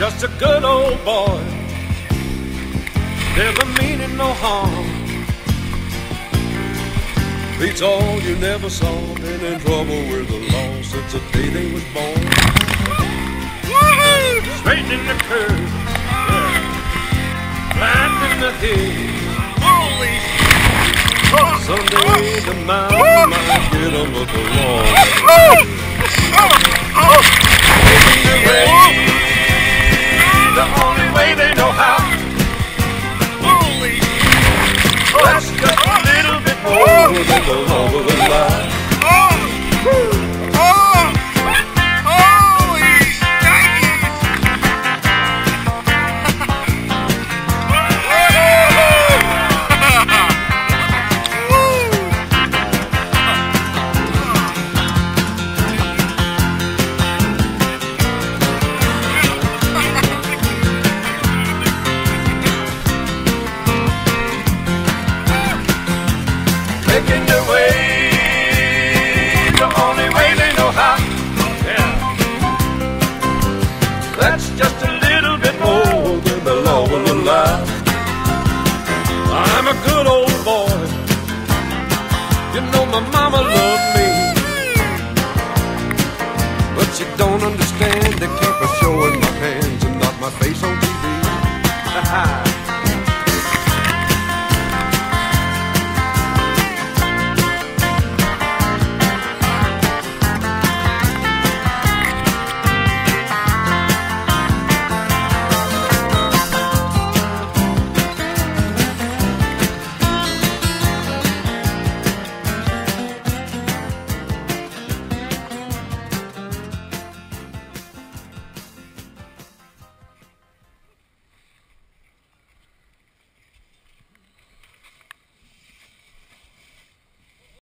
just a good old boy, never meaning no harm. Beats all you never saw, been in trouble with the law since the day they was born. Straightening the curve, yeah. climbing the hill. Holy Someday the mountain might get under the law. Oh, oh, oh. 我的头。My face.